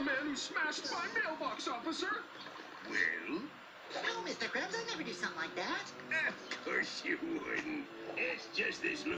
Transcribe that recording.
The man who smashed my mailbox, officer. Well, No, Mr. Krabs, I never do something like that. of course you wouldn't. It's just this